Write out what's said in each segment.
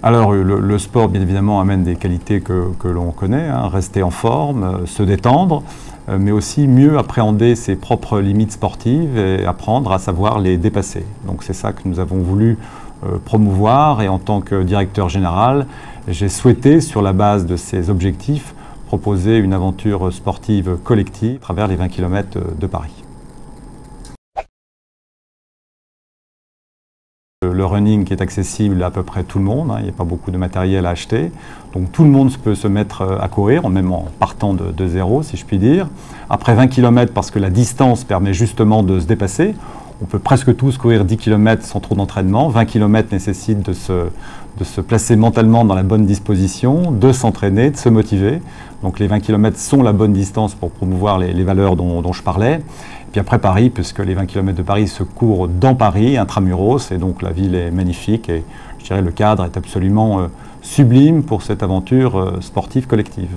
Alors le, sport, bien évidemment, amène des qualités que, l'on connaît, hein. rester en forme, euh, se détendre, euh, mais aussi mieux appréhender ses propres limites sportives et apprendre à savoir les dépasser. Donc c'est ça que nous avons voulu euh, promouvoir et en tant que directeur général, j'ai souhaité, sur la base de ces objectifs, proposer une aventure sportive collective à travers les 20 km de Paris. Le running qui est accessible à peu près tout le monde, hein, il n'y a pas beaucoup de matériel à acheter. Donc tout le monde peut se mettre euh, à courir, même en partant de, zéro, si je puis dire. Après 20 km, parce que la distance permet justement de se dépasser, on peut presque tous courir 10 km sans trop d'entraînement. 20 km nécessite de se, placer mentalement dans la bonne disposition, de s'entraîner, de se motiver. Donc les 20 km sont la bonne distance pour promouvoir les, valeurs dont, dont je parlais. Puis après Paris, puisque les 20 km de Paris se courent dans Paris, intramuros, et donc la ville est magnifique et je dirais le cadre est absolument euh, sublime pour cette aventure euh, sportive collective.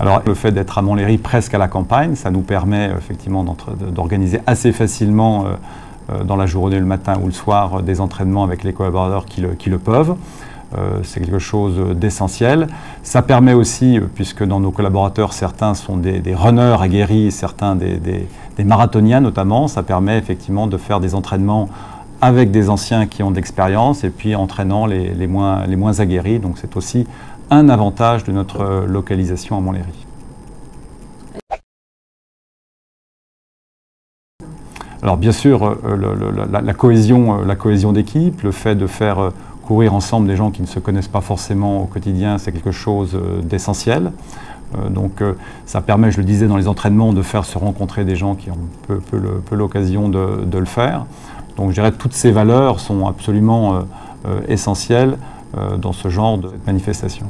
Alors le fait d'être à Montlhéry presque à la campagne, ça nous permet effectivement d'organiser assez facilement euh, dans la journée, le matin ou le soir, des entraînements avec les collaborateurs qui le peuvent. Euh, c'est quelque chose d'essentiel. Ça permet aussi, euh, puisque dans nos collaborateurs, certains sont des, runners aguerris, certains des, marathoniens notamment, ça permet effectivement de faire des entraînements avec des anciens qui ont d'expérience et puis entraînant les, moins, les moins aguerris. Donc c'est aussi un avantage de notre localisation à Montlhéry. Alors bien sûr, euh, la, cohésion, la cohésion d'équipe, le fait de faire courir ensemble des gens qui ne se connaissent pas forcément au quotidien, c'est quelque chose euh, d'essentiel. Euh, donc euh, ça permet, je le disais dans les entraînements, de faire se rencontrer des gens qui ont peu, l'occasion de, le faire. Donc je dirais que toutes ces valeurs sont absolument essentielles dans ce genre de manifestation.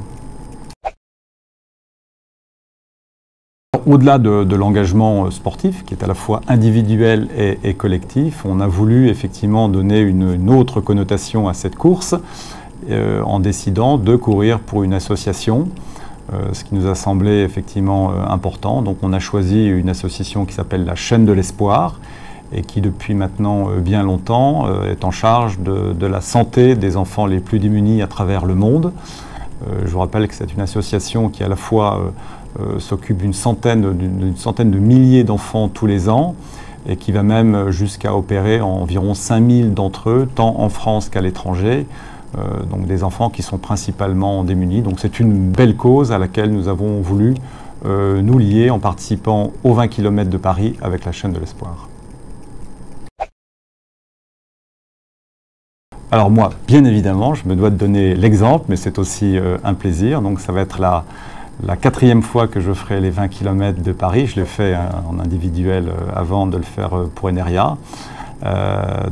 Au-delà de, l'engagement euh, sportif, qui est à la fois individuel et, collectif, on a voulu effectivement donner une, autre connotation à cette course euh, en décidant de courir pour une association, euh, ce qui nous a semblé effectivement important. Donc on a choisi une association qui s'appelle la chaîne de l'espoir et qui depuis maintenant bien longtemps est en charge de, la santé des enfants les plus démunis à travers le monde. je vous rappelle que c'est une association qui à la fois euh, s'occupe d'une centaine, d'une centaine de milliers d'enfants tous les ans et qui va même jusqu'à opérer environ 5000 d'entre eux, tant en France qu'à l'étranger. Euh, donc des enfants qui sont principalement démunis. Donc c'est une belle cause à laquelle nous avons voulu euh, nous lier en participant aux 20 km de Paris avec la chaîne de l'espoir. Alors moi, bien évidemment, je me dois de donner l'exemple, mais c'est aussi un plaisir. Donc ça va être la, quatrième fois que je ferai les 20 km de Paris. Je l'ai fait euh, en individuel euh, avant de le faire euh, pour Eneria.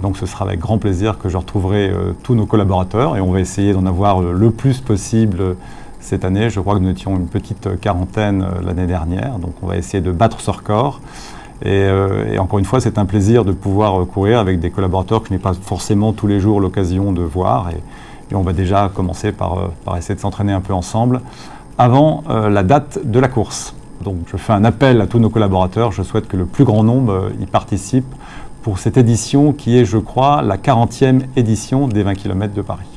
donc ce sera avec grand plaisir que je retrouverai tous nos collaborateurs et on va essayer d'en avoir le plus possible cette année. Je crois que nous étions une petite quarantaine l'année dernière, donc on va essayer de battre ce record. Et, encore une fois, c'est un plaisir de pouvoir courir avec des collaborateurs que je n'ai pas forcément tous les jours l'occasion de voir. Et, on va déjà commencer par essayer de s'entraîner un peu ensemble avant euh, la date de la course. Donc je fais un appel à tous nos collaborateurs, je souhaite que le plus grand nombre euh, y participe pour cette édition qui est, je crois, la 40e édition des 20 km de Paris.